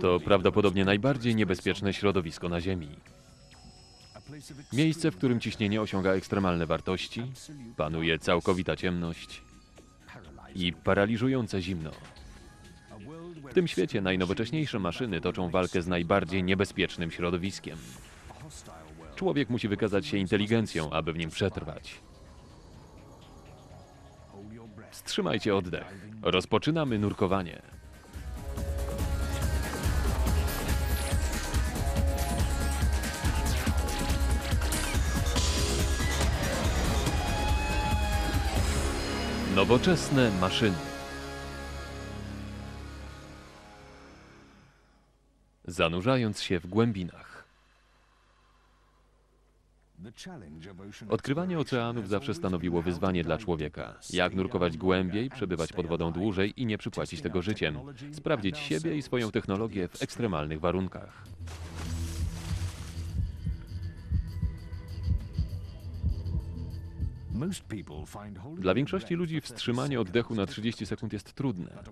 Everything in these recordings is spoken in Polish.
To prawdopodobnie najbardziej niebezpieczne środowisko na Ziemi. Miejsce, w którym ciśnienie osiąga ekstremalne wartości, panuje całkowita ciemność i paraliżujące zimno. W tym świecie najnowocześniejsze maszyny toczą walkę z najbardziej niebezpiecznym środowiskiem. Człowiek musi wykazać się inteligencją, aby w nim przetrwać. Wstrzymajcie oddech. Rozpoczynamy nurkowanie. Nowoczesne maszyny. Zanurzając się w głębinach. Odkrywanie oceanów zawsze stanowiło wyzwanie dla człowieka. Jak nurkować głębiej, przebywać pod wodą dłużej i nie przypłacić tego życiem. Sprawdzić siebie i swoją technologię w ekstremalnych warunkach. Dla większości ludzi wstrzymanie oddechu na 30 sekund jest trudne.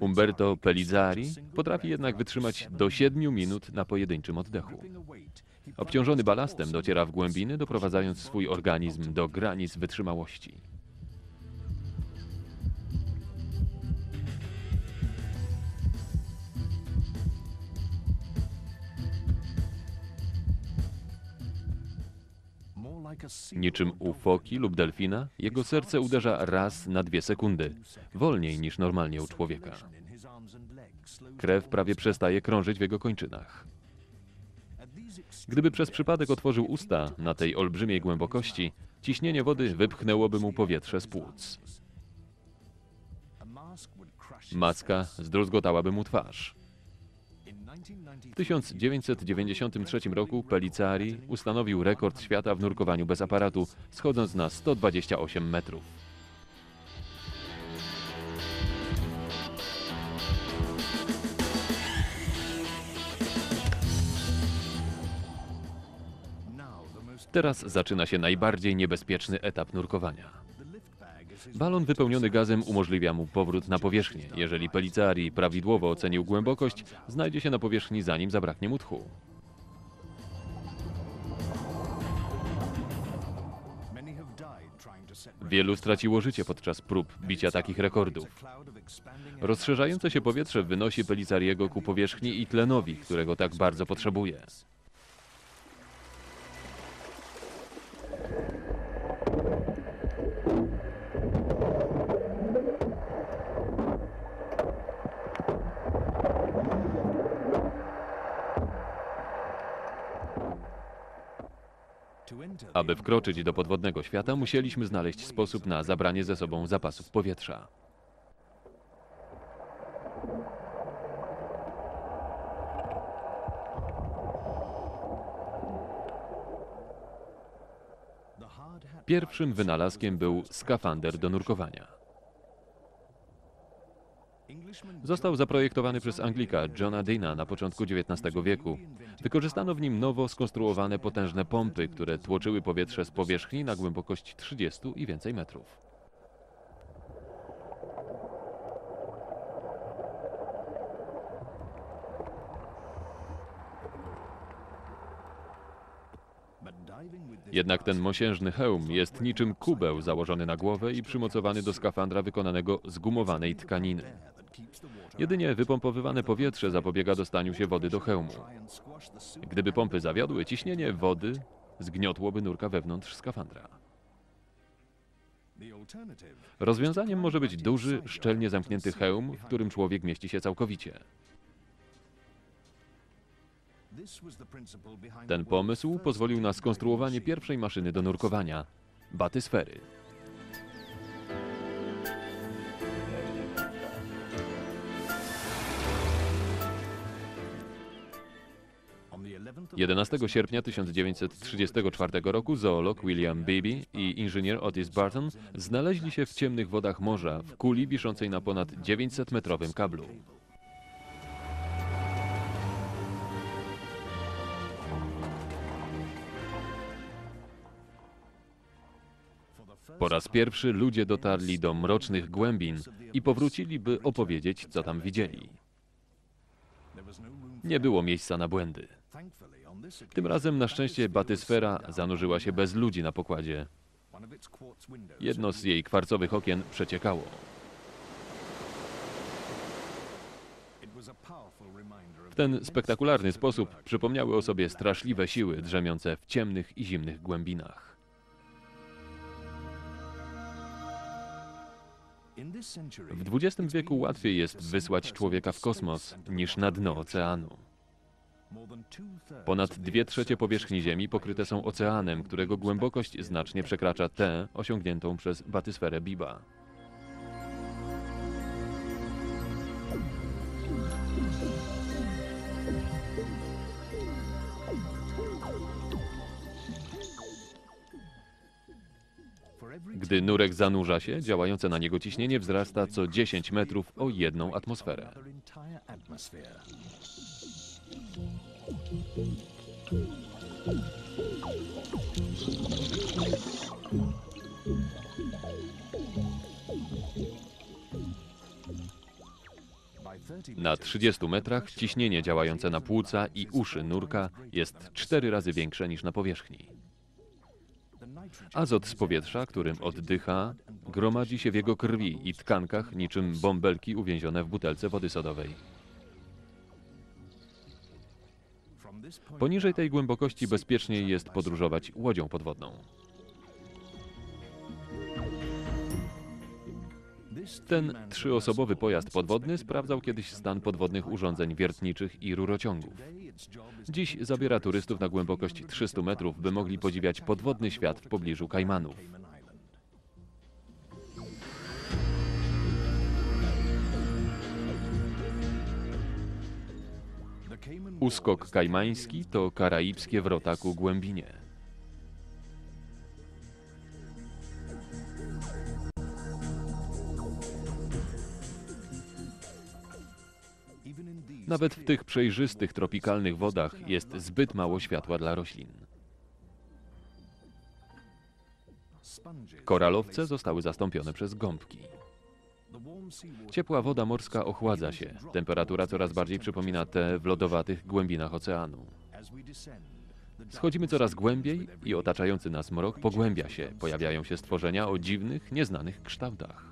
Umberto Pellizzari potrafi jednak wytrzymać do 7 minut na pojedynczym oddechu. Obciążony balastem dociera w głębiny, doprowadzając swój organizm do granic wytrzymałości. Niczym u foki lub delfina, jego serce uderza raz na dwie sekundy, wolniej niż normalnie u człowieka. Krew prawie przestaje krążyć w jego kończynach. Gdyby przez przypadek otworzył usta na tej olbrzymiej głębokości, ciśnienie wody wypchnęłoby mu powietrze z płuc. Maska zdruzgotałaby mu twarz. W 1993 roku Pellicari ustanowił rekord świata w nurkowaniu bez aparatu, schodząc na 128 metrów. Teraz zaczyna się najbardziej niebezpieczny etap nurkowania. Balon wypełniony gazem umożliwia mu powrót na powierzchnię. Jeżeli Pellicari prawidłowo ocenił głębokość, znajdzie się na powierzchni zanim zabraknie mu tchu. Wielu straciło życie podczas prób bicia takich rekordów. Rozszerzające się powietrze wynosi Pellicariego ku powierzchni i tlenowi, którego tak bardzo potrzebuje. Aby wkroczyć do podwodnego świata, musieliśmy znaleźć sposób na zabranie ze sobą zapasów powietrza. Pierwszym wynalazkiem był skafander do nurkowania. Został zaprojektowany przez Anglika Johna Deana na początku XIX wieku. Wykorzystano w nim nowo skonstruowane potężne pompy, które tłoczyły powietrze z powierzchni na głębokość 30 i więcej metrów. Jednak ten mosiężny hełm jest niczym kubeł założony na głowę i przymocowany do skafandra wykonanego z gumowanej tkaniny. Jedynie wypompowywane powietrze zapobiega dostaniu się wody do hełmu. Gdyby pompy zawiodły, ciśnienie wody zgniotłoby nurka wewnątrz skafandra. Rozwiązaniem może być duży, szczelnie zamknięty hełm, w którym człowiek mieści się całkowicie. Ten pomysł pozwolił na skonstruowanie pierwszej maszyny do nurkowania batysfery. 11 sierpnia 1934 roku zoolog William Beebe i inżynier Otis Barton znaleźli się w ciemnych wodach morza w kuli wiszącej na ponad 900-metrowym kablu. Po raz pierwszy ludzie dotarli do mrocznych głębin i powrócili, by opowiedzieć, co tam widzieli. Nie było miejsca na błędy. Tym razem na szczęście batysfera zanurzyła się bez ludzi na pokładzie. Jedno z jej kwarcowych okien przeciekało. W ten spektakularny sposób przypomniały o sobie straszliwe siły drzemiące w ciemnych i zimnych głębinach. W XX wieku łatwiej jest wysłać człowieka w kosmos niż na dno oceanu. Ponad dwie trzecie powierzchni Ziemi pokryte są oceanem, którego głębokość znacznie przekracza tę osiągniętą przez batysferę Biba. Gdy nurek zanurza się, działające na niego ciśnienie wzrasta co 10 metrów o jedną atmosferę. Na 30 metrach ciśnienie działające na płuca i uszy nurka jest cztery razy większe niż na powierzchni. Azot z powietrza, którym oddycha, gromadzi się w jego krwi i tkankach niczym bąbelki uwięzione w butelce wody sodowej. Poniżej tej głębokości bezpieczniej jest podróżować łodzią podwodną. Ten trzyosobowy pojazd podwodny sprawdzał kiedyś stan podwodnych urządzeń wiertniczych i rurociągów. Dziś zabiera turystów na głębokość 300 metrów, by mogli podziwiać podwodny świat w pobliżu Kajmanów. Uskok kajmański to karaibskie wrota ku głębinie. Nawet w tych przejrzystych tropikalnych wodach jest zbyt mało światła dla roślin. Koralowce zostały zastąpione przez gąbki. Ciepła woda morska ochładza się. Temperatura coraz bardziej przypomina tę w lodowatych głębinach oceanu. Schodzimy coraz głębiej i otaczający nas mrok pogłębia się. Pojawiają się stworzenia o dziwnych, nieznanych kształtach.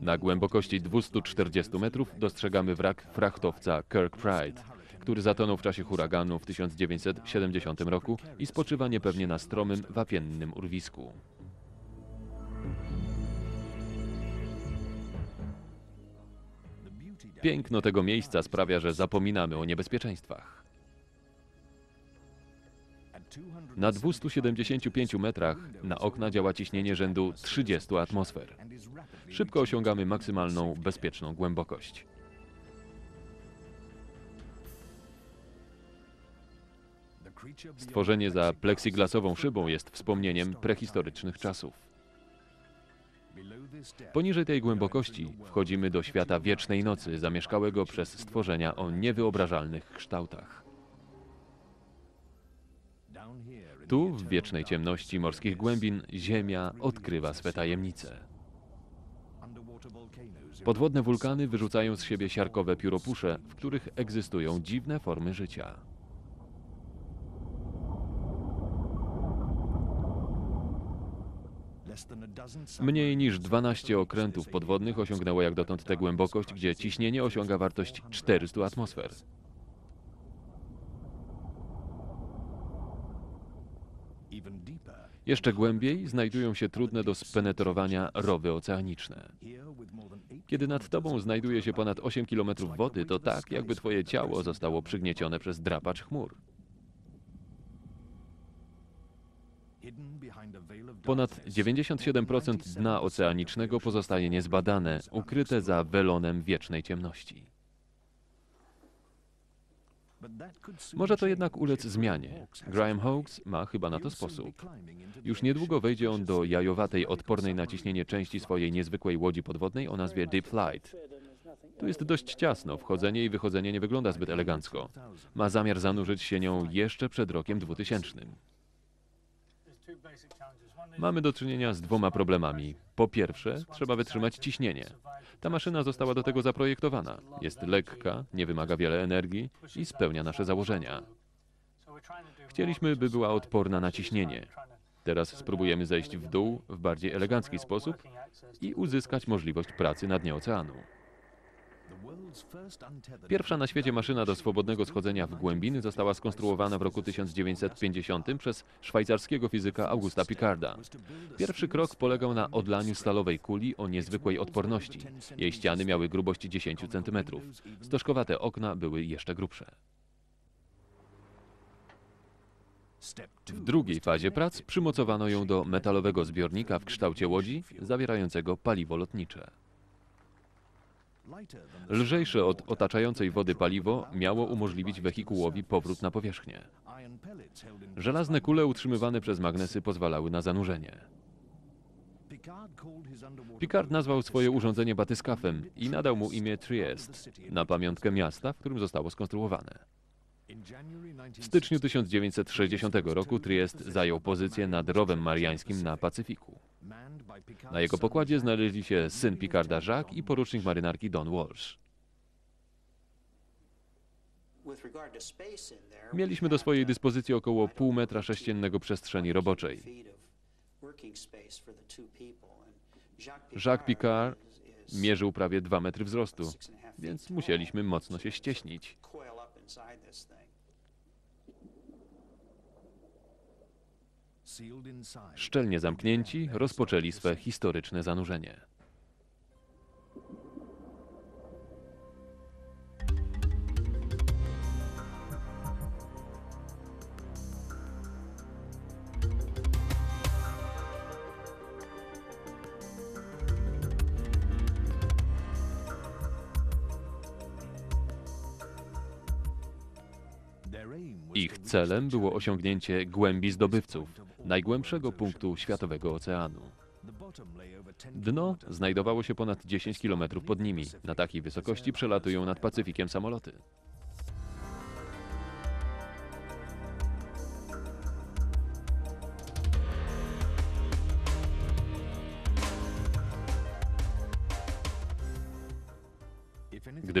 Na głębokości 240 metrów dostrzegamy wrak frachtowca Kirk Pride, który zatonął w czasie huraganu w 1970 roku i spoczywa niepewnie na stromym, wapiennym urwisku. Piękno tego miejsca sprawia, że zapominamy o niebezpieczeństwach. Na 275 metrach na okna działa ciśnienie rzędu 30 atmosfer. Szybko osiągamy maksymalną bezpieczną głębokość. Stworzenie za pleksiglasową szybą jest wspomnieniem prehistorycznych czasów. Poniżej tej głębokości wchodzimy do świata wiecznej nocy, zamieszkałego przez stworzenia o niewyobrażalnych kształtach. Tu, w wiecznej ciemności morskich głębin, Ziemia odkrywa swe tajemnice. Podwodne wulkany wyrzucają z siebie siarkowe pióropusze, w których egzystują dziwne formy życia. Mniej niż 12 okrętów podwodnych osiągnęło jak dotąd tę głębokość, gdzie ciśnienie osiąga wartość 400 atmosfer. Jeszcze głębiej znajdują się trudne do spenetrowania rowy oceaniczne. Kiedy nad tobą znajduje się ponad 8 km wody, to tak, jakby twoje ciało zostało przygniecione przez drapacz chmur. Ponad 97% dna oceanicznego pozostaje niezbadane, ukryte za welonem wiecznej ciemności. Może to jednak ulec zmianie. Graham Hawkes ma chyba na to sposób. Już niedługo wejdzie on do jajowatej, odpornej na ciśnienie części swojej niezwykłej łodzi podwodnej o nazwie Deep Flight. Tu jest dość ciasno, wchodzenie i wychodzenie nie wygląda zbyt elegancko. Ma zamiar zanurzyć się nią jeszcze przed rokiem 2000. Mamy do czynienia z dwoma problemami. Po pierwsze, trzeba wytrzymać ciśnienie. Ta maszyna została do tego zaprojektowana. Jest lekka, nie wymaga wiele energii i spełnia nasze założenia. Chcieliśmy, by była odporna na ciśnienie. Teraz spróbujemy zejść w dół w bardziej elegancki sposób i uzyskać możliwość pracy na dnie oceanu. Pierwsza na świecie maszyna do swobodnego schodzenia w głębiny została skonstruowana w roku 1950 przez szwajcarskiego fizyka Augusta Picarda. Pierwszy krok polegał na odlaniu stalowej kuli o niezwykłej odporności. Jej ściany miały grubość 10 cm. Stożkowate okna były jeszcze grubsze. W drugiej fazie prac przymocowano ją do metalowego zbiornika w kształcie łodzi zawierającego paliwo lotnicze. Lżejsze od otaczającej wody paliwo miało umożliwić wehikułowi powrót na powierzchnię. Żelazne kule utrzymywane przez magnesy pozwalały na zanurzenie. Picard nazwał swoje urządzenie batyskafem i nadał mu imię Trieste, na pamiątkę miasta, w którym zostało skonstruowane. W styczniu 1960 roku Trieste zajął pozycję nad Rowem Mariańskim na Pacyfiku. Na jego pokładzie znaleźli się syn Picarda Jacques i porucznik marynarki Don Walsh. Mieliśmy do swojej dyspozycji około pół metra sześciennego przestrzeni roboczej. Jacques Picard mierzył prawie dwa metry wzrostu, więc musieliśmy mocno się ścieśnić. Szczelnie zamknięci, rozpoczęli swe historyczne zanurzenie. Celem było osiągnięcie głębi zdobywców, najgłębszego punktu światowego oceanu. Dno znajdowało się ponad 10 km pod nimi. Na takiej wysokości przelatują nad Pacyfikiem samoloty.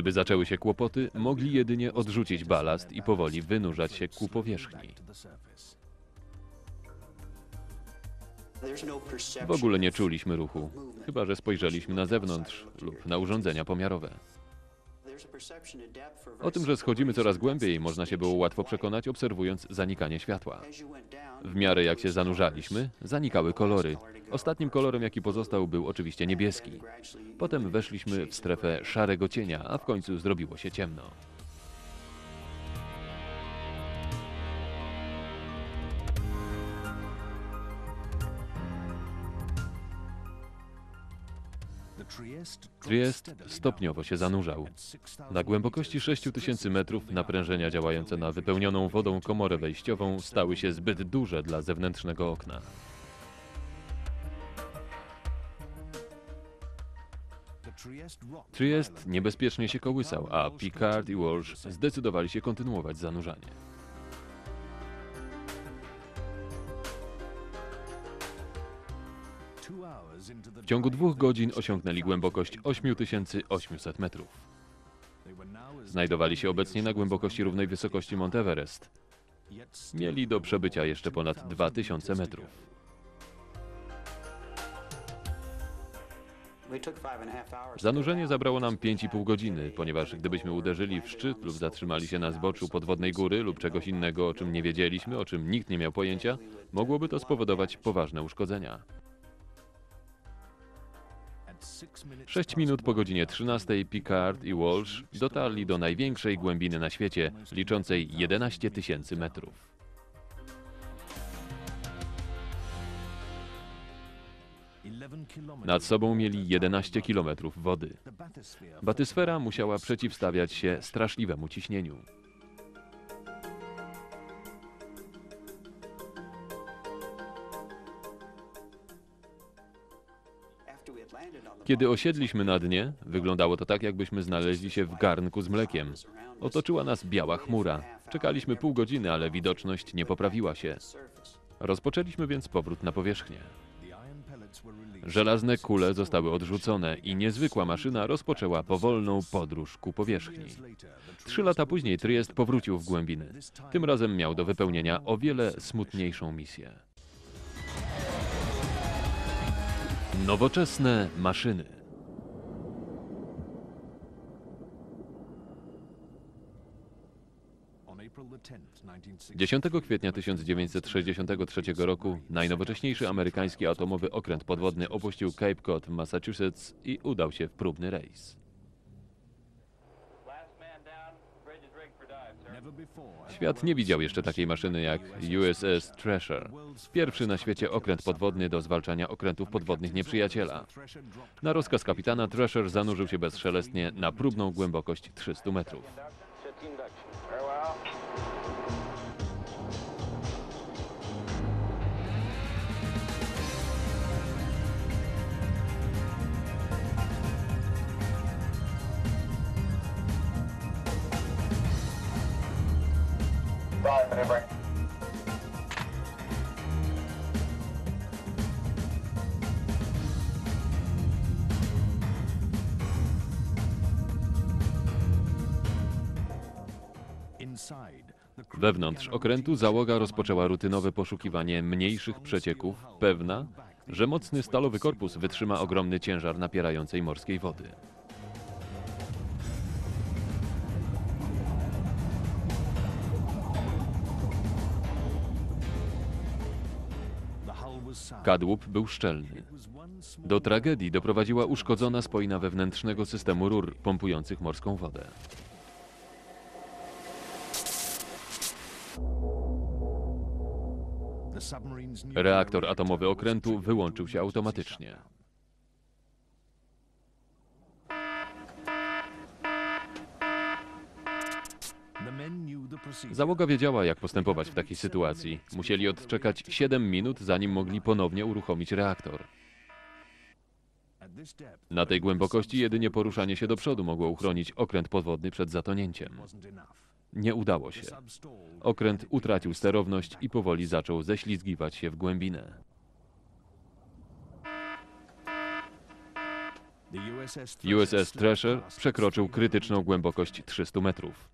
Gdyby zaczęły się kłopoty, mogli jedynie odrzucić balast i powoli wynurzać się ku powierzchni. W ogóle nie czuliśmy ruchu, chyba że spojrzeliśmy na zewnątrz lub na urządzenia pomiarowe. O tym, że schodzimy coraz głębiej, można się było łatwo przekonać, obserwując zanikanie światła. W miarę jak się zanurzaliśmy, zanikały kolory. Ostatnim kolorem, jaki pozostał, był oczywiście niebieski. Potem weszliśmy w strefę szarego cienia, a w końcu zrobiło się ciemno. Triest stopniowo się zanurzał. Na głębokości 6000 metrów naprężenia działające na wypełnioną wodą komorę wejściową stały się zbyt duże dla zewnętrznego okna. Triest niebezpiecznie się kołysał, a Picard i Walsh zdecydowali się kontynuować zanurzanie. W ciągu dwóch godzin osiągnęli głębokość 8800 metrów. Znajdowali się obecnie na głębokości równej wysokości Mount Everest. Mieli do przebycia jeszcze ponad 2000 metrów. Zanurzenie zabrało nam 5,5 godziny, ponieważ gdybyśmy uderzyli w szczyt lub zatrzymali się na zboczu podwodnej góry lub czegoś innego, o czym nie wiedzieliśmy, o czym nikt nie miał pojęcia, mogłoby to spowodować poważne uszkodzenia. Sześć minut po godzinie 13 Picard i Walsh dotarli do największej głębiny na świecie, liczącej 11 tysięcy metrów. Nad sobą mieli 11 kilometrów wody. Batysfera musiała przeciwstawiać się straszliwemu ciśnieniu. Kiedy osiedliśmy na dnie, wyglądało to tak, jakbyśmy znaleźli się w garnku z mlekiem. Otoczyła nas biała chmura. Czekaliśmy pół godziny, ale widoczność nie poprawiła się. Rozpoczęliśmy więc powrót na powierzchnię. Żelazne kule zostały odrzucone i niezwykła maszyna rozpoczęła powolną podróż ku powierzchni. Trzy lata później Triest powrócił w głębiny. Tym razem miał do wypełnienia o wiele smutniejszą misję. Nowoczesne maszyny. Dziesięć. 10 kwietnia 1963 roku najnowocześniejszy amerykański atomowy okręt podwodny opuścił Cape Cod w Massachusetts i udał się w próbny rejs. Świat nie widział jeszcze takiej maszyny jak USS Treasure, pierwszy na świecie okręt podwodny do zwalczania okrętów podwodnych nieprzyjaciela. Na rozkaz kapitana Treasure zanurzył się bezszelestnie na próbną głębokość 300 metrów. Wewnątrz okrętu załoga rozpoczęła rutynowe poszukiwanie mniejszych przecieków, pewna, że mocny stalowy korpus wytrzyma ogromny ciężar napierającej morskiej wody. Kadłub był szczelny. Do tragedii doprowadziła uszkodzona spoina wewnętrznego systemu rur pompujących morską wodę. Reaktor atomowy okrętu wyłączył się automatycznie. Załoga wiedziała, jak postępować w takiej sytuacji. Musieli odczekać 7 minut, zanim mogli ponownie uruchomić reaktor. Na tej głębokości jedynie poruszanie się do przodu mogło uchronić okręt podwodny przed zatonięciem. Nie udało się. Okręt utracił sterowność i powoli zaczął ześlizgiwać się w głębinę. USS Treasure przekroczył krytyczną głębokość 300 metrów.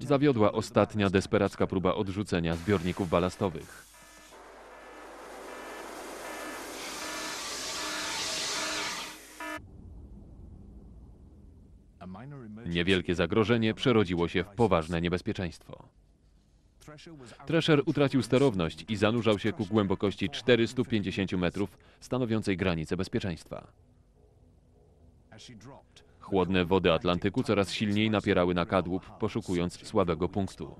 Zawiodła ostatnia desperacka próba odrzucenia zbiorników balastowych. Niewielkie zagrożenie przerodziło się w poważne niebezpieczeństwo. Treasure utracił sterowność i zanurzał się ku głębokości 450 metrów, stanowiącej granicę bezpieczeństwa. Chłodne wody Atlantyku coraz silniej napierały na kadłub, poszukując słabego punktu.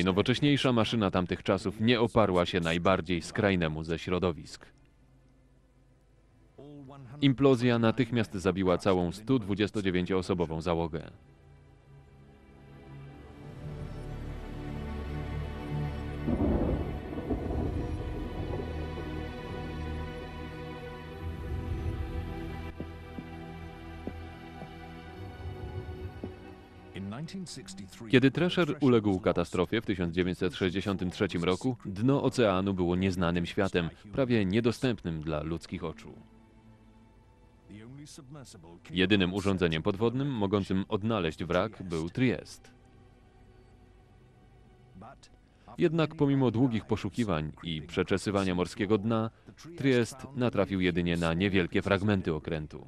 Najnowocześniejsza maszyna tamtych czasów nie oparła się najbardziej skrajnemu ze środowisk. Implozja natychmiast zabiła całą 129-osobową załogę. Kiedy Treasure uległ katastrofie w 1963 roku, dno oceanu było nieznanym światem, prawie niedostępnym dla ludzkich oczu. Jedynym urządzeniem podwodnym mogącym odnaleźć wrak był Triest. Jednak pomimo długich poszukiwań i przeczesywania morskiego dna, Triest natrafił jedynie na niewielkie fragmenty okrętu.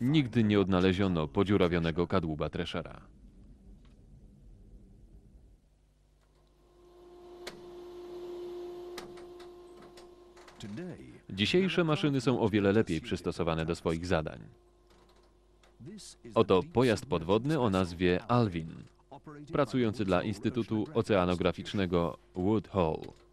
Nigdy nie odnaleziono podziurawionego kadłuba Treshera. Dzisiejsze maszyny są o wiele lepiej przystosowane do swoich zadań. Oto pojazd podwodny o nazwie Alvin, pracujący dla Instytutu Oceanograficznego Wood Hall.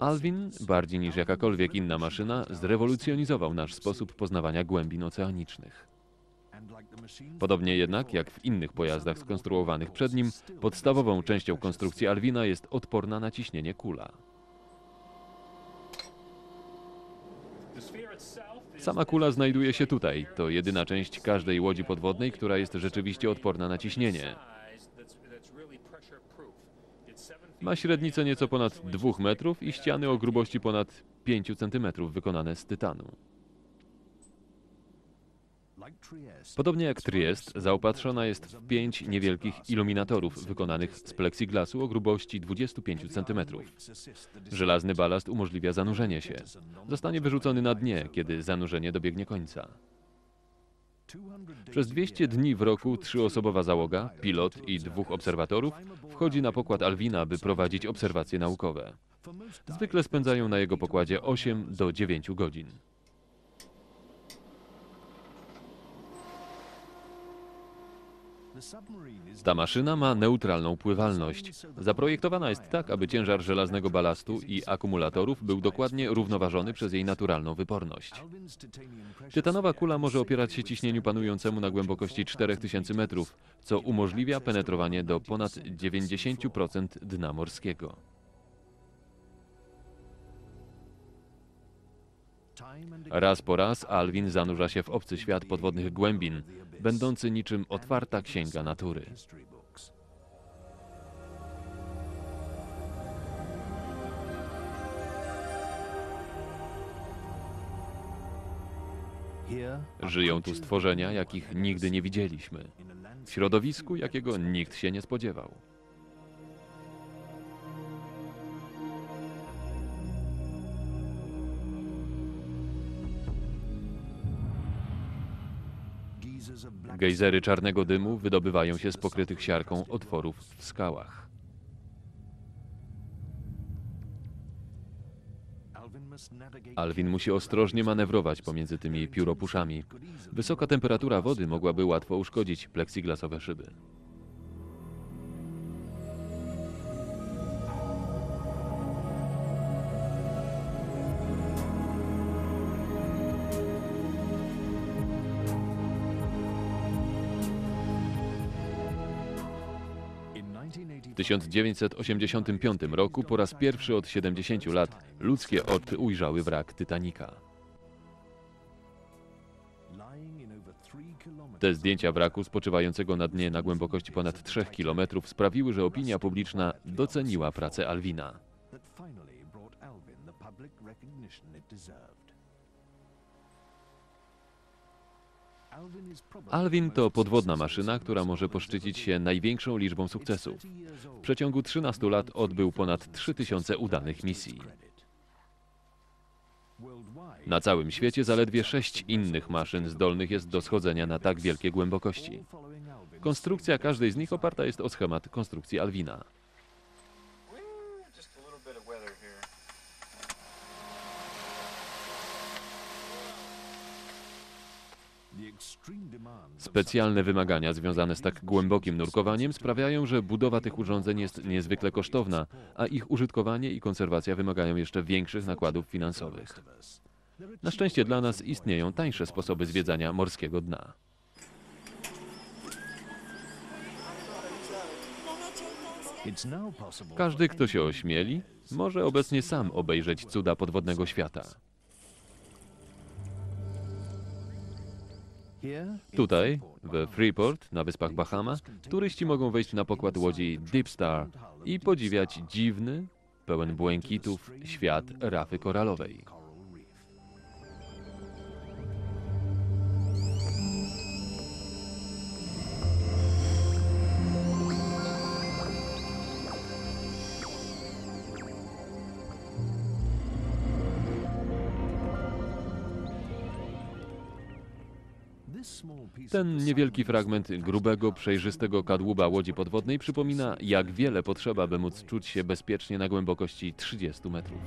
Alvin, bardziej niż jakakolwiek inna maszyna, zrewolucjonizował nasz sposób poznawania głębin oceanicznych. Podobnie jednak jak w innych pojazdach skonstruowanych przed nim, podstawową częścią konstrukcji Alwina jest odporna na ciśnienie kula. Sama kula znajduje się tutaj. To jedyna część każdej łodzi podwodnej, która jest rzeczywiście odporna na ciśnienie. Ma średnicę nieco ponad 2 metrów i ściany o grubości ponad 5 centymetrów wykonane z tytanu. Podobnie jak Triest, zaopatrzona jest w pięć niewielkich iluminatorów wykonanych z plexiglasu o grubości 25 cm. Żelazny balast umożliwia zanurzenie się. Zostanie wyrzucony na dnie, kiedy zanurzenie dobiegnie końca. 200 days Przez 200 dni w roku trzyosobowa załoga, pilot i dwóch obserwatorów wchodzi na pokład Alwina, by prowadzić obserwacje naukowe. Zwykle spędzają na jego pokładzie 8 do 9 godzin. Ta maszyna ma neutralną pływalność. Zaprojektowana jest tak, aby ciężar żelaznego balastu i akumulatorów był dokładnie równoważony przez jej naturalną wyporność. Tytanowa kula może opierać się ciśnieniu panującemu na głębokości 4000 metrów, co umożliwia penetrowanie do ponad 90% dna morskiego. Raz po raz Alwin zanurza się w obcy świat podwodnych głębin, będący niczym otwarta księga natury. Żyją tu stworzenia, jakich nigdy nie widzieliśmy, w środowisku, jakiego nikt się nie spodziewał. Gejzery czarnego dymu wydobywają się z pokrytych siarką otworów w skałach. Alwin musi ostrożnie manewrować pomiędzy tymi pióropuszami. Wysoka temperatura wody mogłaby łatwo uszkodzić plexiglasowe szyby. 1985 W 1985 roku po raz pierwszy od 70 lat ludzkie oczy ujrzały wrak Titanica. lying in over 3 kilometers Te zdjęcia wraku spoczywającego na dnie na głębokości ponad 3 km sprawiły, że opinia publiczna doceniła pracę Alwina. The to podwodna maszyna, która może poszczycić się największą liczbą sukcesów. It's 30 years W przeciągu 13 lat odbył ponad 3000 udanych misji. Na całym świecie zaledwie sześć innych maszyn zdolnych jest do schodzenia na tak wielkie głębokości. Konstrukcja każdej z nich oparta jest o schemat konstrukcji Alwina. Specjalne wymagania związane z tak głębokim nurkowaniem sprawiają, że budowa tych urządzeń jest niezwykle kosztowna, a ich użytkowanie i konserwacja wymagają jeszcze większych nakładów finansowych. Na szczęście dla nas istnieją tańsze sposoby zwiedzania morskiego dna. Każdy, kto się ośmieli, może obecnie sam obejrzeć cuda podwodnego świata. Tutaj, we Freeport, na wyspach Bahama, turyści mogą wejść na pokład łodzi Deep Star i podziwiać dziwny, pełen błękitów świat rafy koralowej. Ten niewielki fragment grubego, przejrzystego kadłuba łodzi podwodnej przypomina, jak wiele potrzeba, by móc czuć się bezpiecznie na głębokości 30 metrów.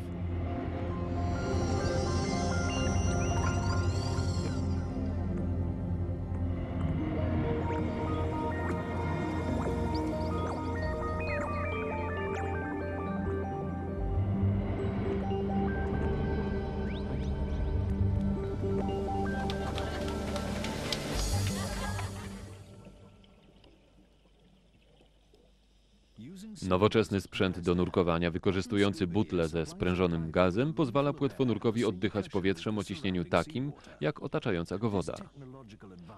Nowoczesny sprzęt do nurkowania wykorzystujący butle ze sprężonym gazem pozwala płetwonurkowi oddychać powietrzem o ciśnieniu takim, jak otaczająca go woda.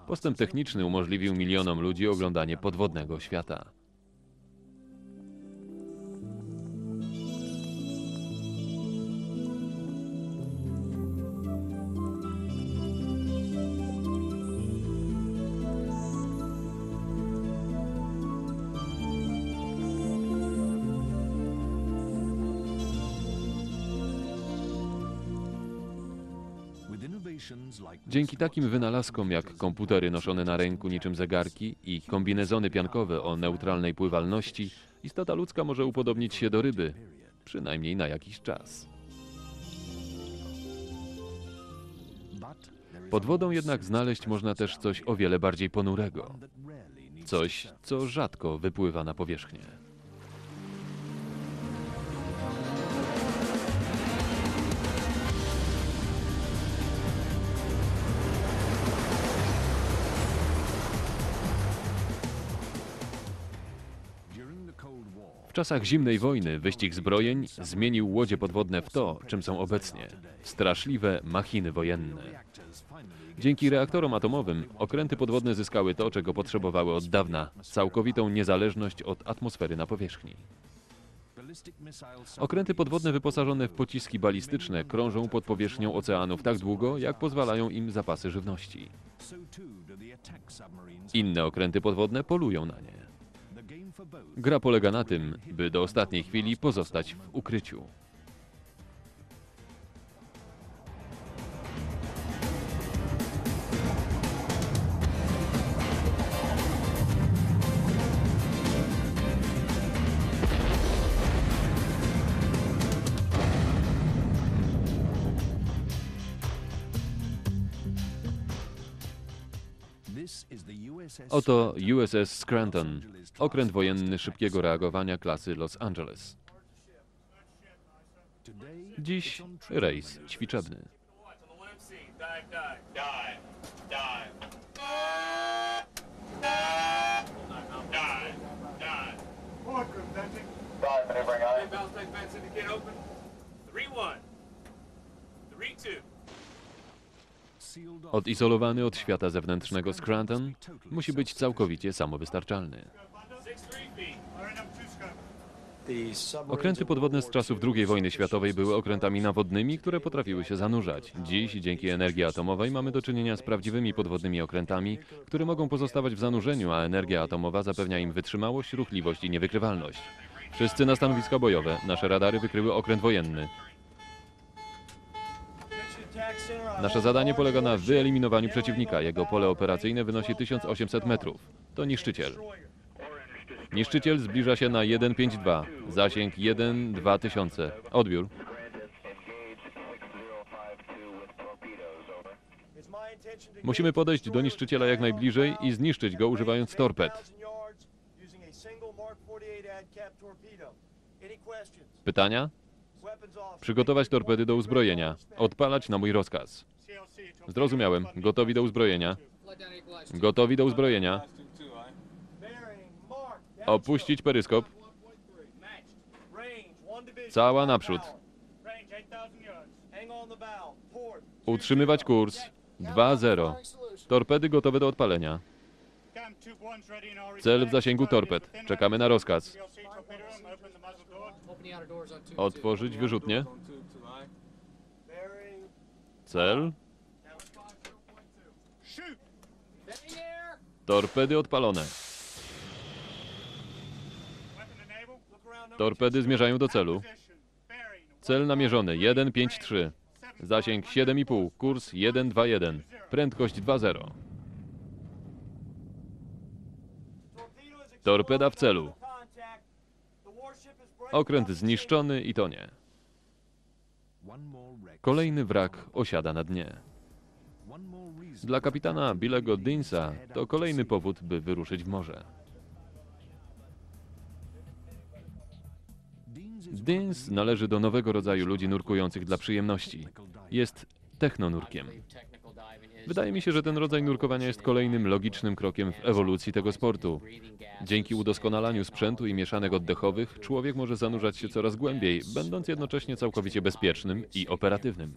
Postęp techniczny umożliwił milionom ludzi oglądanie podwodnego świata. Dzięki takim wynalazkom jak komputery noszone na ręku niczym zegarki i kombinezony piankowe o neutralnej pływalności, istota ludzka może upodobnić się do ryby, przynajmniej na jakiś czas. Pod wodą jednak znaleźć można też coś o wiele bardziej ponurego. Coś, co rzadko wypływa na powierzchnię. Czasach zimnej wojny wyścig zbrojeń zmienił łodzie podwodne w to, czym są obecnie straszliwe machiny wojenne. Dzięki reaktorom atomowym okręty podwodne zyskały to, czego potrzebowały od dawna całkowitą niezależność od atmosfery na powierzchni. Okręty podwodne wyposażone w pociski balistyczne krążą pod powierzchnią oceanów tak długo, jak pozwalają im zapasy żywności. Inne okręty podwodne polują na nie. Gra polega na tym, by do ostatniej chwili pozostać w ukryciu. Oto USS Scranton, okręt wojenny szybkiego reagowania klasy Los Angeles. Dziś rejs ćwiczebny. Watch on the 1MC. Dive, dive. Dive. Dive. Dive. Dive. Forward group, Odizolowany od świata zewnętrznego Scranton musi być całkowicie samowystarczalny. 6-3 feet. Line up two scope. Okręty podwodne z czasów II wojny światowej były okrętami nawodnymi, które potrafiły się zanurzać. Dziś, dzięki energii atomowej, mamy do czynienia z prawdziwymi podwodnymi okrętami, które mogą pozostawać w zanurzeniu, a energia atomowa zapewnia im wytrzymałość, ruchliwość i niewykrywalność. Wszyscy na stanowiska bojowe. Nasze radary wykryły okręt wojenny. Nasze zadanie polega na wyeliminowaniu przeciwnika. Jego pole operacyjne wynosi 1800 metrów. To niszczyciel. Niszczyciel zbliża się na 152, zasięg 1-2000. Odbiór. Musimy podejść do niszczyciela jak najbliżej i zniszczyć go używając torped. Pytania? Przygotować torpedy do uzbrojenia. Odpalać na mój rozkaz. Zrozumiałem. Gotowi do uzbrojenia. Gotowi do uzbrojenia. Opuścić peryskop. Cała naprzód. range 8,000 yards. Utrzymywać kurs. 2-0. Torpedy gotowe do odpalenia. Cel w zasięgu torped. Czekamy na rozkaz. Otworzyć wyrzutnie. Cel. Torpedy odpalone. Torpedy zmierzają do celu. Cel namierzony 153. Zasięg 7,5. Kurs 121. Prędkość 2,0. Torpeda w celu. Okręt zniszczony i tonie. Kolejny wrak osiada na dnie. Dla kapitana Billego Dinsa to kolejny powód, by wyruszyć w morze. Dins należy do nowego rodzaju ludzi nurkujących dla przyjemności. Jest technonurkiem. Wydaje mi się, że ten rodzaj nurkowania jest kolejnym logicznym krokiem w ewolucji tego sportu. Dzięki udoskonalaniu sprzętu i mieszanek oddechowych, człowiek może zanurzać się coraz głębiej, będąc jednocześnie całkowicie bezpiecznym i operatywnym.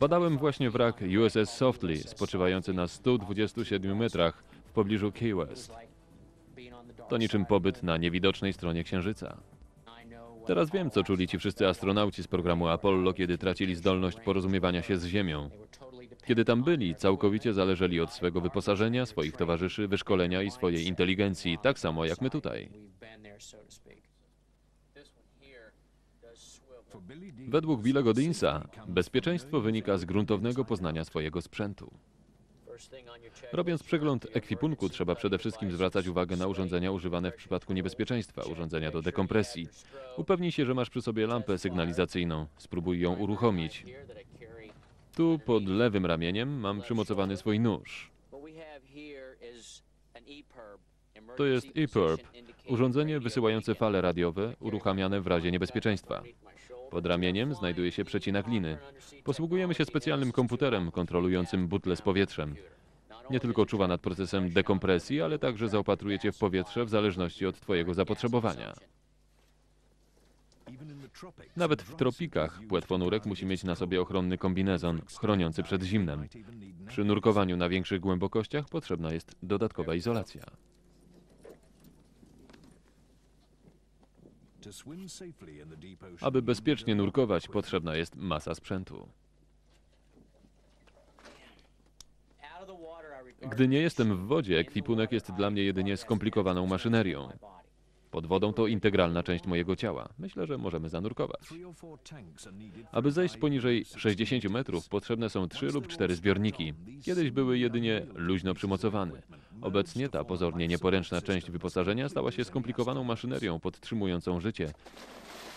Badałem właśnie wrak USS Softly, spoczywający na 127 metrach w pobliżu Key West. To niczym pobyt na niewidocznej stronie Księżyca. Teraz wiem, co czuli ci wszyscy astronauci z programu Apollo, kiedy tracili zdolność porozumiewania się z Ziemią. Kiedy tam byli, całkowicie zależeli od swego wyposażenia, swoich towarzyszy, wyszkolenia i swojej inteligencji, tak samo jak my tutaj. Według Billego Dinsa bezpieczeństwo wynika z gruntownego poznania swojego sprzętu. Robiąc przegląd ekwipunku, trzeba przede wszystkim zwracać uwagę na urządzenia używane w przypadku niebezpieczeństwa, urządzenia do dekompresji. Upewnij się, że masz przy sobie lampę sygnalizacyjną. Spróbuj ją uruchomić. Tu pod lewym ramieniem mam przymocowany swój nóż. To jest EPIRB, urządzenie wysyłające fale radiowe uruchamiane w razie niebezpieczeństwa. Pod ramieniem znajduje się przecinak liny. Posługujemy się specjalnym komputerem kontrolującym butlę z powietrzem. Nie tylko czuwa nad procesem dekompresji, ale także zaopatruje cię w powietrze w zależności od twojego zapotrzebowania. Nawet w tropikach płetwonurek musi mieć na sobie ochronny kombinezon chroniący przed zimnem. Przy nurkowaniu na większych głębokościach potrzebna jest dodatkowa izolacja. to swim safely in the deep ocean. Aby bezpiecznie nurkować, potrzebna jest masa sprzętu. Gdy nie jestem w wodzie, ekwipunek jest dla mnie jedynie skomplikowaną maszynerią. Pod wodą to integralna część mojego ciała. Myślę, że możemy zanurkować. Aby zejść poniżej to 60 metrów, potrzebne są 3 lub 4 zbiorniki. Kiedyś były jedynie luźno przymocowane. Obecnie ta pozornie nieporęczna część wyposażenia stała się skomplikowaną maszynerią podtrzymującą życie,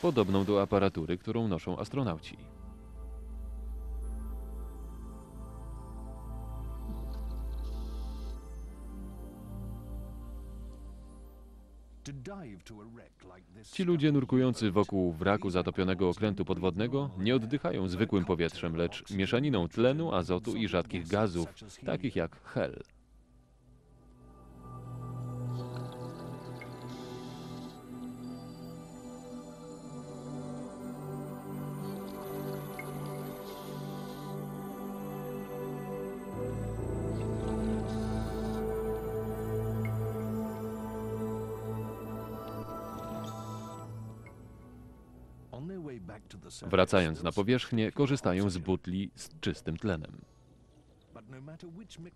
podobną do aparatury, którą noszą astronauci. Ci ludzie nurkujący wokół wraku zatopionego okrętu podwodnego nie oddychają zwykłym powietrzem, lecz mieszaniną tlenu, azotu i rzadkich gazów, takich jak hel. Wracając na powierzchnię, korzystają z butli z czystym tlenem.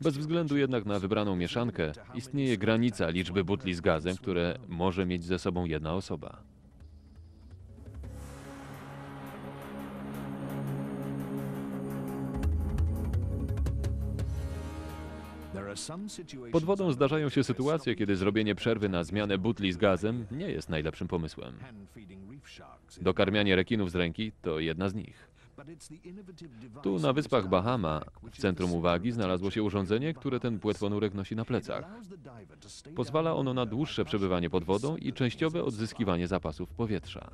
Bez względu jednak na wybraną mieszankę, istnieje granica liczby butli z gazem, które może mieć ze sobą jedna osoba. Pod wodą zdarzają się sytuacje, kiedy zrobienie przerwy na zmianę butli z gazem nie jest najlepszym pomysłem. Dokarmianie rekinów z ręki to jedna z nich. Tu na wyspach Bahama, w centrum uwagi, znalazło się urządzenie, które ten płetwonurek nosi na plecach. Pozwala ono na dłuższe by przebywanie pod wodą i częściowe odzyskiwanie zapasów powietrza.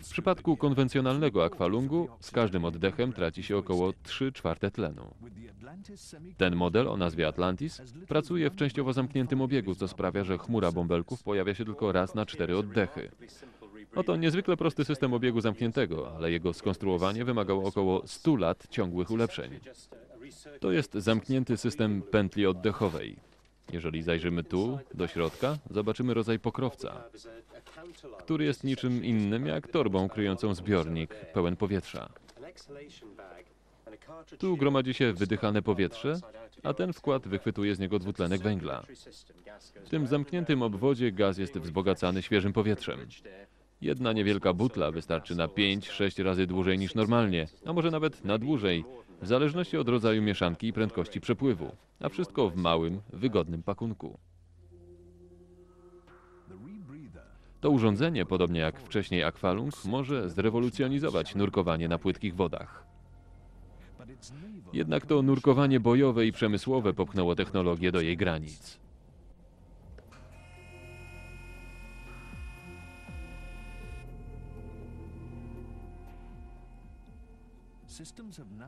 W przypadku konwencjonalnego akwalungu z każdym oddechem traci się około 3 czwarte tlenu. Ten model o nazwie Atlantis pracuje w częściowo zamkniętym obiegu, co sprawia, że chmura bąbelków pojawia się tylko raz na cztery oddechy. Oto niezwykle prosty system obiegu zamkniętego, ale jego skonstruowanie wymagało około 100 lat ciągłych ulepszeń. To jest zamknięty system pętli oddechowej. Jeżeli zajrzymy tu, do środka, zobaczymy rodzaj pokrowca, który jest niczym innym jak torbą kryjącą zbiornik pełen powietrza. Tu gromadzi się wydychane powietrze, a ten wkład wychwytuje z niego dwutlenek węgla. W tym zamkniętym obwodzie gaz jest wzbogacany świeżym powietrzem. Jedna niewielka butla wystarczy na 5-6 razy dłużej niż normalnie, a może nawet na dłużej, w zależności od rodzaju mieszanki i prędkości przepływu, a wszystko w małym, wygodnym pakunku. To urządzenie, podobnie jak wcześniej akwalung, może zrewolucjonizować nurkowanie na płytkich wodach. Jednak to nurkowanie bojowe i przemysłowe popchnęło technologię do jej granic.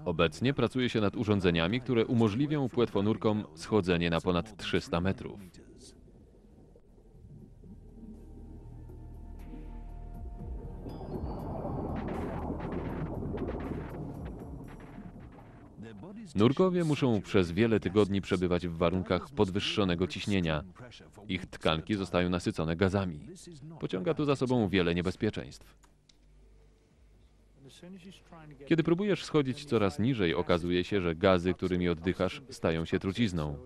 Obecnie pracuje się nad urządzeniami, które umożliwią płetwonurkom schodzenie na ponad 300 metrów. Nurkowie muszą przez wiele tygodni przebywać w warunkach podwyższonego ciśnienia. Ich tkanki zostają nasycone gazami. Pociąga to za sobą wiele niebezpieczeństw. Kiedy próbujesz schodzić coraz niżej, okazuje się, że gazy, którymi oddychasz, stają się trucizną.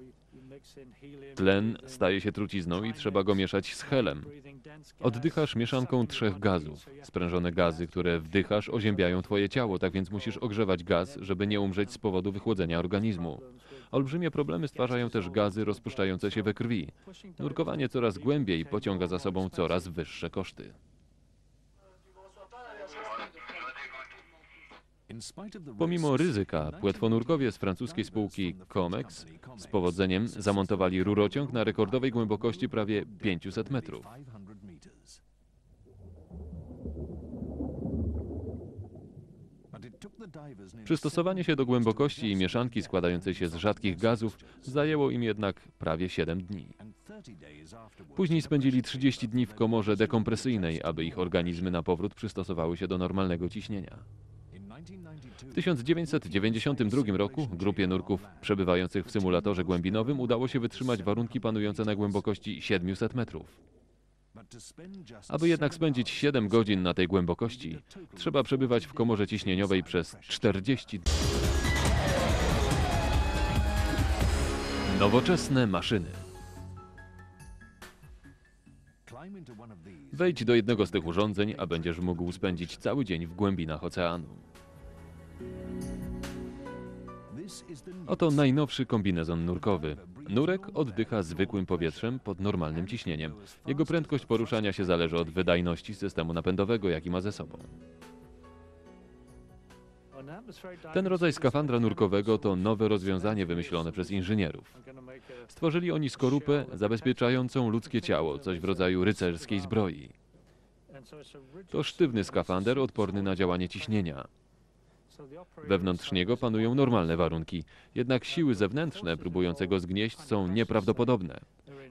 Tlen staje się trucizną i trzeba go mieszać z helem. Oddychasz mieszanką trzech gazów. Sprężone gazy, które wdychasz, oziębiają twoje ciało, tak więc musisz ogrzewać gaz, żeby nie umrzeć z powodu wychłodzenia organizmu. Olbrzymie problemy stwarzają też gazy rozpuszczające się we krwi. Nurkowanie coraz głębiej pociąga za sobą coraz wyższe koszty. Pomimo ryzyka, płetwonurkowie z francuskiej spółki Comex z powodzeniem zamontowali rurociąg na rekordowej głębokości prawie 500 metrów. 500 meters. But it took the divers nearly Przystosowanie się do głębokości i mieszanki składającej się z rzadkich gazów zajęło im jednak prawie 7 dni. and 30 days afterwards. Później spędzili 30 dni w komorze dekompresyjnej, aby ich organizmy na powrót przystosowały się do normalnego ciśnienia. In 1992, W 1992 roku grupie nurków przebywających w symulatorze głębinowym udało się wytrzymać warunki panujące na głębokości 700 metrów. Aby jednak spędzić 7 godzin na tej głębokości, trzeba przebywać w komorze ciśnieniowej przez 40 dni. Nowoczesne maszyny. Wejdź do jednego z tych urządzeń, a będziesz mógł spędzić cały dzień w głębinach oceanu. Oto najnowszy kombinezon nurkowy. Nurek oddycha zwykłym powietrzem pod normalnym ciśnieniem. Jego prędkość poruszania się zależy od wydajności systemu napędowego, jaki ma ze sobą. Ten rodzaj skafandra nurkowego to nowe rozwiązanie wymyślone przez inżynierów. Stworzyli oni skorupę zabezpieczającą ludzkie ciało, coś w rodzaju rycerskiej zbroi. To sztywny skafander odporny na działanie ciśnienia. Wewnątrz niego panują normalne warunki, jednak siły zewnętrzne próbujące go zgnieść są nieprawdopodobne.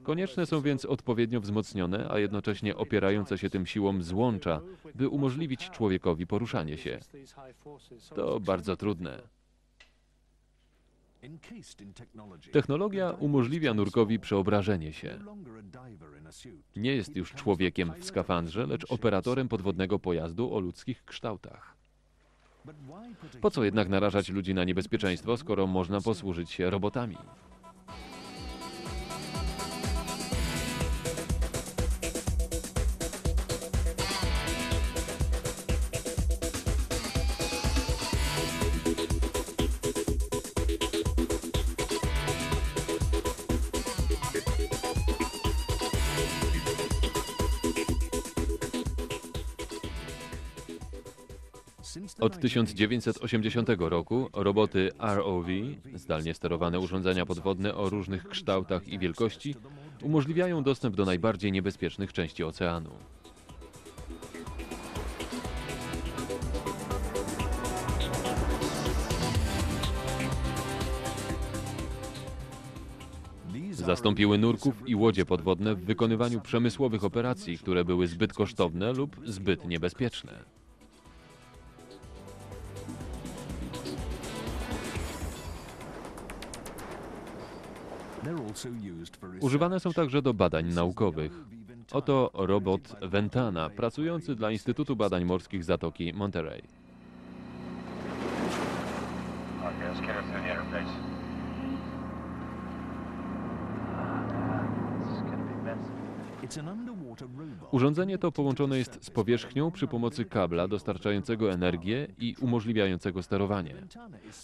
Konieczne są więc odpowiednio wzmocnione, a jednocześnie opierające się tym siłom złącza, by umożliwić człowiekowi poruszanie się. To bardzo trudne. Technologia umożliwia nurkowi przeobrażenie się. Nie jest już człowiekiem w skafandrze, lecz operatorem podwodnego pojazdu o ludzkich kształtach. Po co jednak narażać ludzi na niebezpieczeństwo, skoro można posłużyć się robotami? Od 1980 roku roboty ROV, zdalnie sterowane urządzenia podwodne o różnych kształtach i wielkości, umożliwiają dostęp do najbardziej niebezpiecznych części oceanu. Zastąpiły nurków i łodzie podwodne w wykonywaniu przemysłowych operacji, które były zbyt kosztowne lub zbyt niebezpieczne. Używane są także do badań naukowych. Oto robot Ventana, pracujący dla Instytutu Badań Morskich Zatoki Monterey. Urządzenie to połączone jest z powierzchnią przy pomocy kabla dostarczającego energię i umożliwiającego sterowanie.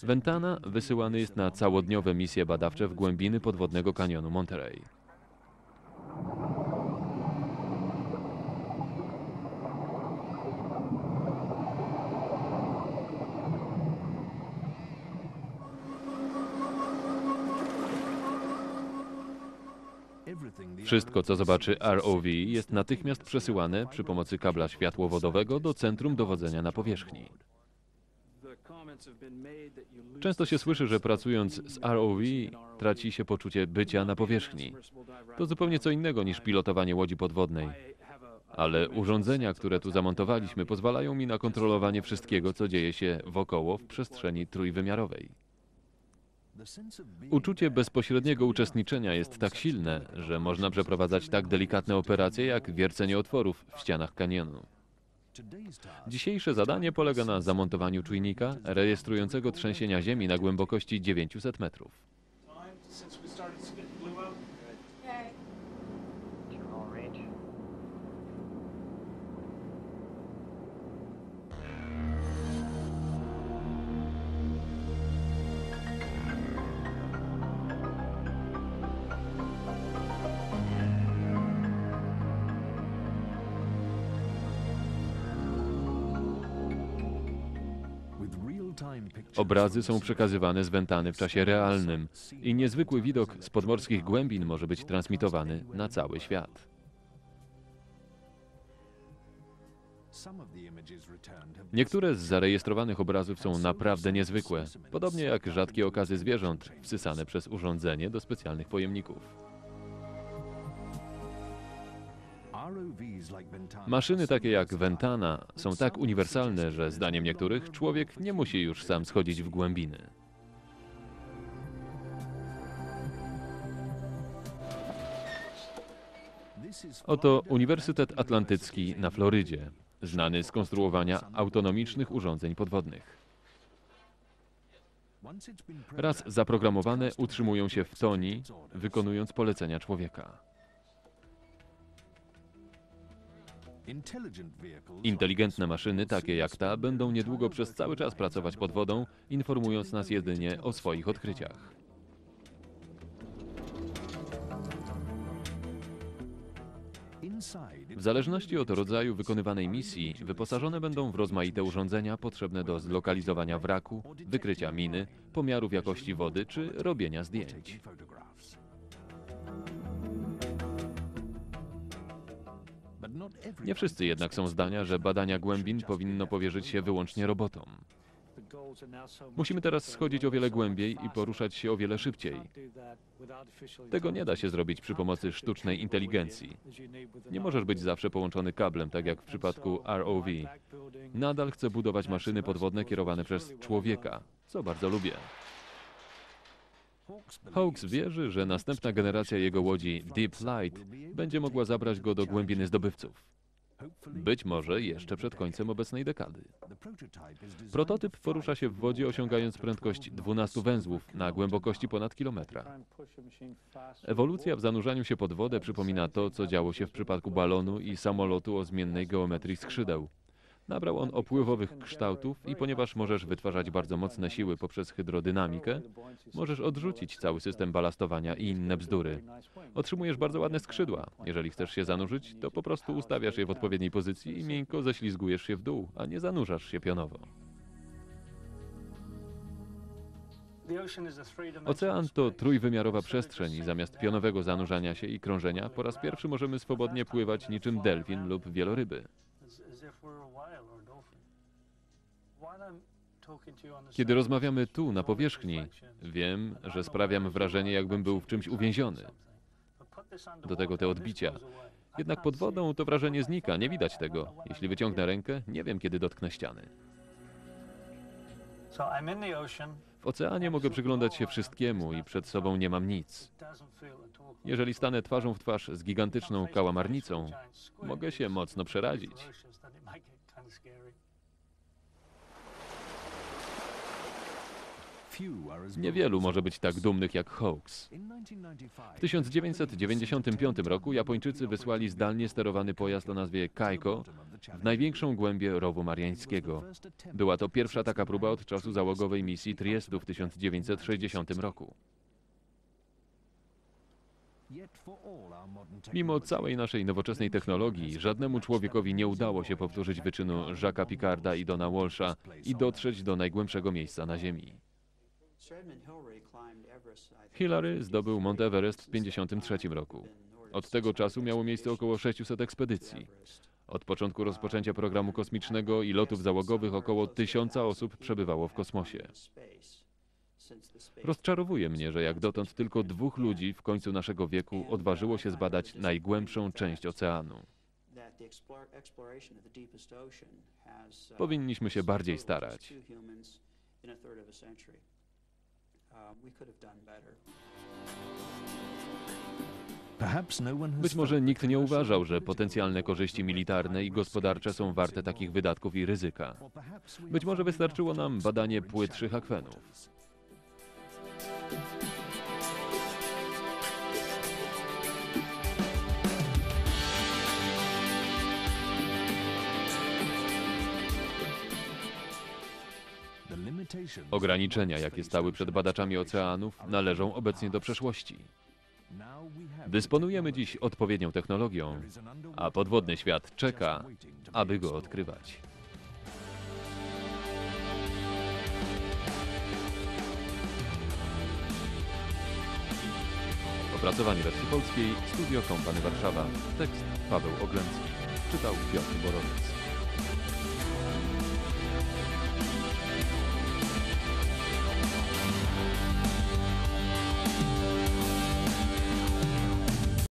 Ventana wysyłany jest na całodniowe misje badawcze w głębiny podwodnego kanionu Monterey. Wszystko, co zobaczy ROV, jest natychmiast przesyłane przy pomocy kabla światłowodowego do centrum dowodzenia na powierzchni. Często się słyszy, że pracując z ROV traci się poczucie bycia na powierzchni. To zupełnie co innego niż pilotowanie łodzi podwodnej. Ale urządzenia, które tu zamontowaliśmy, pozwalają mi na kontrolowanie wszystkiego, co dzieje się wokoło w przestrzeni trójwymiarowej. Uczucie bezpośredniego uczestniczenia jest tak silne, że można przeprowadzać tak delikatne operacje jak wiercenie otworów w ścianach kanionu. Dzisiejsze zadanie polega na zamontowaniu czujnika rejestrującego trzęsienia ziemi na głębokości 900 metrów. Obrazy są przekazywane z wentany w czasie realnym i niezwykły widok z podmorskich głębin może być transmitowany na cały świat. Niektóre z zarejestrowanych obrazów są naprawdę niezwykłe, podobnie jak rzadkie okazy zwierząt wsysane przez urządzenie do specjalnych pojemników. Maszyny takie jak Ventana są tak uniwersalne, że zdaniem niektórych człowiek nie musi już sam schodzić w głębiny. Oto Uniwersytet Atlantycki na Florydzie, znany z konstruowania autonomicznych urządzeń podwodnych. Raz zaprogramowane utrzymują się w toni, wykonując polecenia człowieka. Inteligentne maszyny, takie jak ta, będą niedługo przez cały czas pracować pod wodą, informując nas jedynie o swoich odkryciach. W zależności od rodzaju wykonywanej misji, wyposażone będą w rozmaite urządzenia potrzebne do zlokalizowania wraku, wykrycia miny, pomiarów jakości wody czy robienia zdjęć. Nie wszyscy jednak są zdania, że badania głębin powinno powierzyć się wyłącznie robotom. Musimy teraz schodzić o wiele głębiej i poruszać się o wiele szybciej. Tego nie da się zrobić przy pomocy sztucznej inteligencji. Nie możesz być zawsze połączony kablem, tak jak w przypadku ROV. Nadal chcę budować maszyny podwodne kierowane przez człowieka, co bardzo lubię. Hawks wierzy, że następna generacja jego łodzi Deep Light będzie mogła zabrać go do głębiny zdobywców. Być może jeszcze przed końcem obecnej dekady. Prototyp porusza się w wodzie osiągając prędkość 12 węzłów na głębokości ponad kilometra. Ewolucja w zanurzaniu się pod wodę przypomina to, co działo się w przypadku balonu i samolotu o zmiennej geometrii skrzydeł. Nabrał on opływowych kształtów i ponieważ możesz wytwarzać bardzo mocne siły poprzez hydrodynamikę, możesz odrzucić cały system balastowania i inne bzdury. Otrzymujesz bardzo ładne skrzydła. Jeżeli chcesz się zanurzyć, to po prostu ustawiasz je w odpowiedniej pozycji i miękko ześlizgujesz się w dół, a nie zanurzasz się pionowo. Ocean to trójwymiarowa przestrzeń i zamiast pionowego zanurzania się i krążenia, po raz pierwszy możemy swobodnie pływać niczym delfin lub wieloryby. Kiedy rozmawiamy tu, na powierzchni, wiem, że sprawiam wrażenie, jakbym był w czymś uwięziony. Do tego te odbicia. Jednak pod wodą to wrażenie znika, nie widać tego. Jeśli wyciągnę rękę, nie wiem kiedy dotknę ściany. W oceanie mogę przyglądać się wszystkiemu i przed sobą nie mam nic. Jeżeli stanę twarzą w twarz z gigantyczną kałamarnicą, mogę się mocno przerazić. Niewielu może być tak dumnych jak Hawks. In 1995, W 1995 roku Japończycy wysłali zdalnie sterowany pojazd o nazwie Kaiko w największą głębię rowu mariańskiego. Była to pierwsza taka próba od czasu załogowej misji Triestu w 1960 roku. Mimo całej naszej nowoczesnej technologii, żadnemu człowiekowi nie udało się powtórzyć wyczynu Jacques'a Picarda i Dona Walsha i dotrzeć do najgłębszego miejsca na Ziemi. Hillary zdobył Mount Everest w 1953 roku. Od tego czasu miało miejsce około 600 ekspedycji. Od początku rozpoczęcia programu kosmicznego i lotów załogowych około tysiąca osób przebywało w kosmosie. Rozczarowuje mnie, że jak dotąd tylko dwóch ludzi w końcu naszego wieku odważyło się zbadać najgłębszą część oceanu. Powinniśmy się bardziej starać. Być może nikt nie uważał, że potencjalne korzyści militarne i gospodarcze są warte takich wydatków i ryzyka. Być może wystarczyło nam badanie płytszych akwenów. Ograniczenia, jakie stały przed badaczami oceanów, należą obecnie do przeszłości. Dysponujemy dziś odpowiednią technologią, a podwodny świat czeka, aby go odkrywać. Opracowanie wersji polskiej Studio Kompany Warszawa. Tekst Paweł Oglęcki. Czytał Piotr Borowiec.